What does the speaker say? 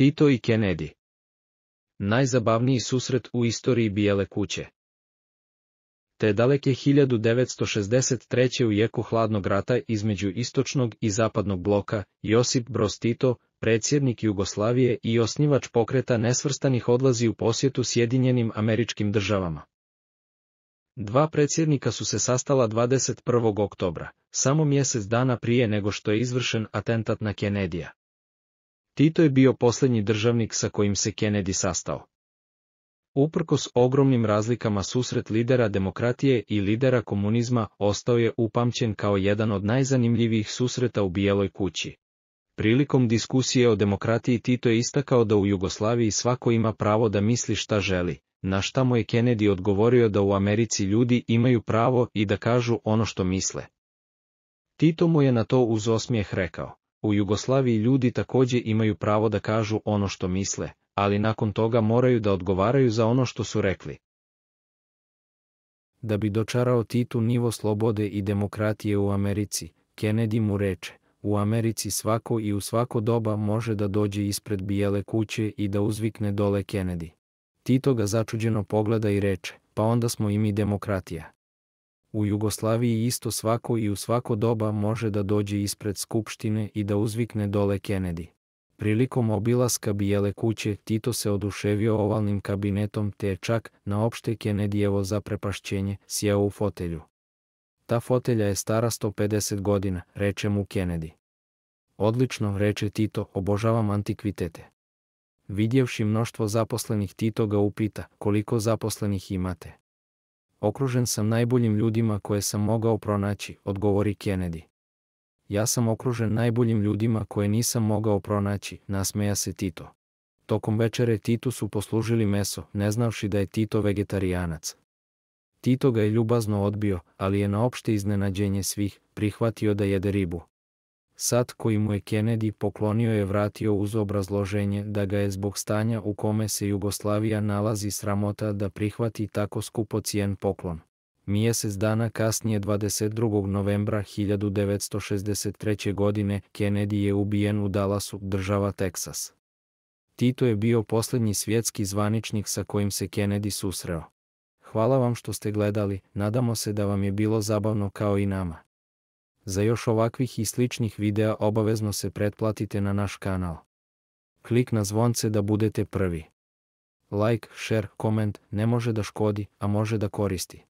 Tito i Kennedy. Najzabavniji susret u istoriji Bijele kuće. Te daleke 1963. u jeku hladnog rata između istočnog i zapadnog bloka, Josip Broz Tito, predsjednik Jugoslavije i osnivač pokreta nesvrstanih odlazi u posjetu Sjedinjenim američkim državama. Dva predsjednika su se sastala 21. oktobra, samo mjesec dana prije nego što je izvršen atentat na Kenedija. Tito je bio posljednji državnik sa kojim se Kennedy sastao. Uprkos ogromnim razlikama susret lidera demokratije i lidera komunizma ostao je upamćen kao jedan od najzanimljivijih susreta u Bijeloj kući. Prilikom diskusije o demokratiji Tito je istakao da u Jugoslaviji svako ima pravo da misli šta želi, na šta mu je Kennedy odgovorio da u Americi ljudi imaju pravo i da kažu ono što misle. Tito mu je na to uz osmijeh rekao, u Jugoslaviji ljudi također imaju pravo da kažu ono što misle, ali nakon toga moraju da odgovaraju za ono što su rekli. Da bi dočarao Titu nivo slobode i demokratije u Americi, Kennedy mu reče, u Americi svako i u svako doba može da dođe ispred bijele kuće i da uzvikne dole Kennedy. Tito ga začuđeno pogleda i reče, pa onda smo i mi demokratija. U Jugoslaviji isto svako i u svako doba može da dođe ispred skupštine i da uzvikne dole Kennedy. Prilikom obilaska bijele kuće Tito se oduševio ovalnim kabinetom te je čak na opšte Kennedyjevo zaprepašćenje sjeo u fotelju. Ta fotelja je stara 150 godina, reče mu Kennedy. Odlično, reče Tito, obožavam antikvitete. Vidjevši mnoštvo zaposlenih Tito ga upita, koliko zaposlenih imate. Okružen sam najboljim ljudima koje sam mogao pronaći, odgovori Kennedy. Ja sam okružen najboljim ljudima koje nisam mogao pronaći, nasmeja se Tito. Tokom večere Titu su poslužili meso, ne znavši da je Tito vegetarijanac. Tito ga je ljubazno odbio, ali je na opšte iznenađenje svih prihvatio da jede ribu. Sad koji mu je Kennedy poklonio je vratio uz obrazloženje da ga je zbog stanja u kome se Jugoslavija nalazi sramota da prihvati tako skupocijen poklon. Mjesec dana kasnije 22. novembra 1963. godine Kennedy je ubijen u Dallasu, država Teksas. Tito je bio posljednji svjetski zvaničnik sa kojim se Kennedy susreo. Hvala vam što ste gledali, nadamo se da vam je bilo zabavno kao i nama. Za još ovakvih i sličnih videa obavezno se pretplatite na naš kanal. Klik na zvonce da budete prvi. Like, share, koment ne može da škodi, a može da koristi.